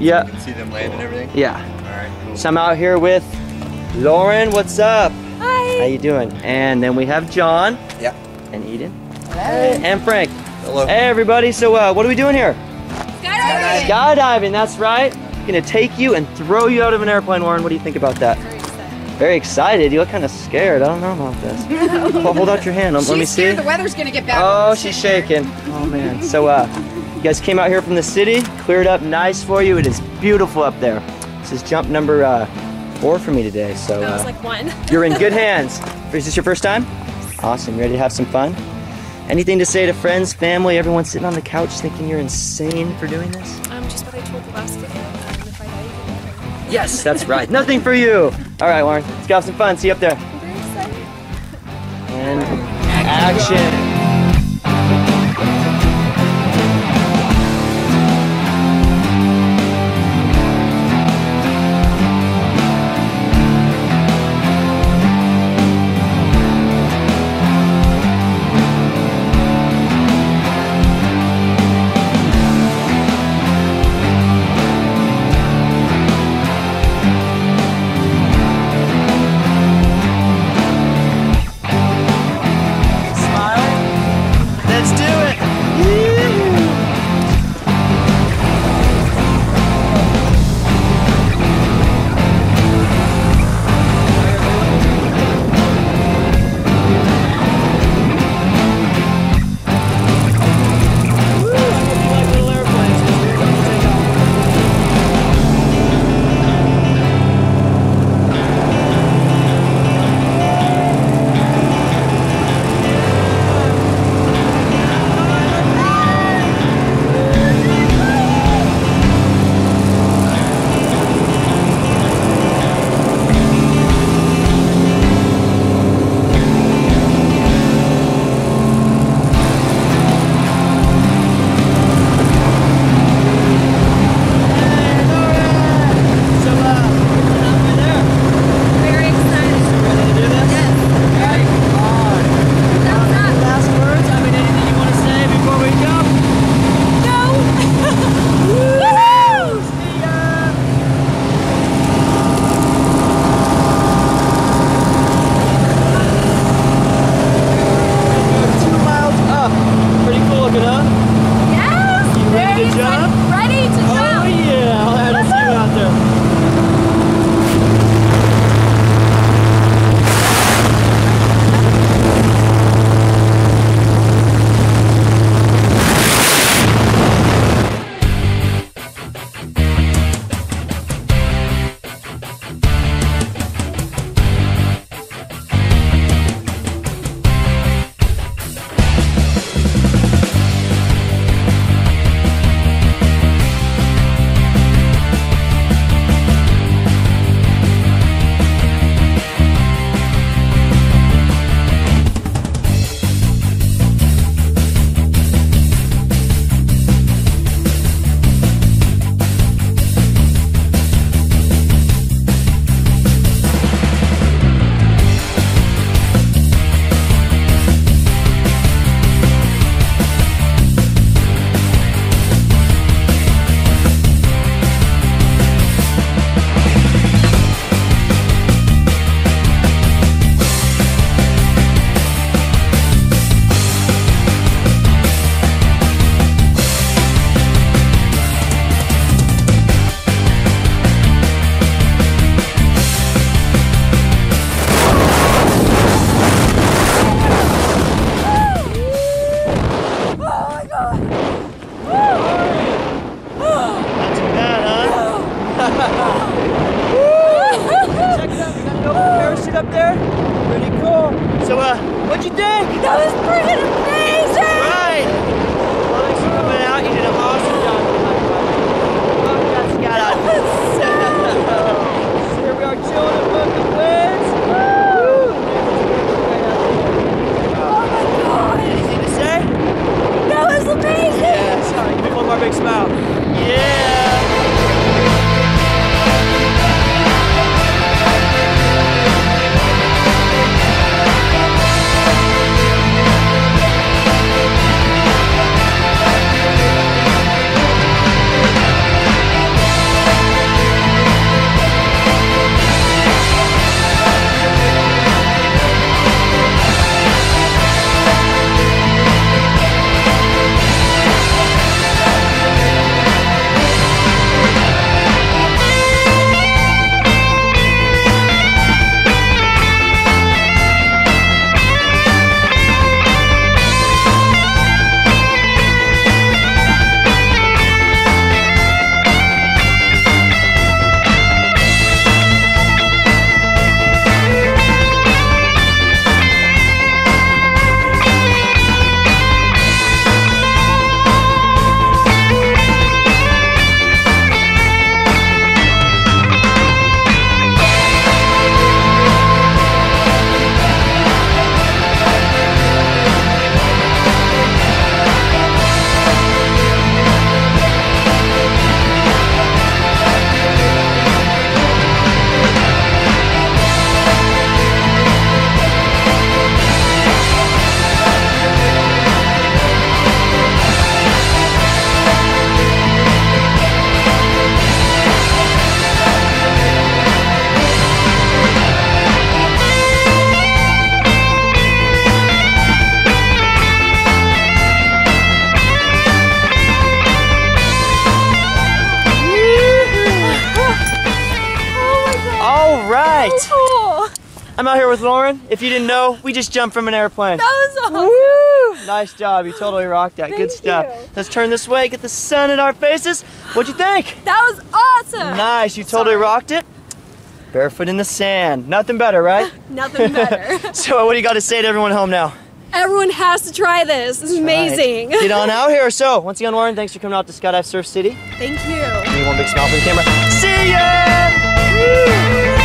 land Yeah. so we can see them land and everything? Yeah. All right, cool. So I'm out here with Lauren. What's up? Hi. How you doing? And then we have John. Yeah. And Eden. And Frank. Hello. Hey everybody. So uh, what are we doing here? Skydiving. Skydiving. That's right. Gonna take you and throw you out of an airplane, Lauren. What do you think about that? Very excited. You look kind of scared. I don't know about this. well, hold out your hand. Let me She's see. scared the weather's gonna get bad. Oh, she's shaking. Oh man. So uh, you guys came out here from the city, cleared up nice for you. It is beautiful up there. This is jump number uh, four for me today. So That was uh, like one. you're in good hands. Is this your first time? Awesome. You ready to have some fun? Anything to say to friends, family, everyone sitting on the couch thinking you're insane for doing this? Um, just what I told the last video. Um, if I die, you can Yes, that's right. Nothing for you. All right, Lauren. Let's go have some fun. See you up there. I'm very excited. And action. That was freaking I'm out here with Lauren. If you didn't know, we just jumped from an airplane. That was awesome. Woo! Nice job. You totally rocked that. Good stuff. you. Let's turn this way, get the sun in our faces. What'd you think? That was awesome. Nice. You totally Sorry. rocked it. Barefoot in the sand. Nothing better, right? Nothing better. so, uh, what do you got to say to everyone home now? Everyone has to try this. This is amazing. Get on out here. So, once again, Lauren, thanks for coming out to Skydive Surf City. Thank you. Give me one big smile for the camera. See ya! Woo!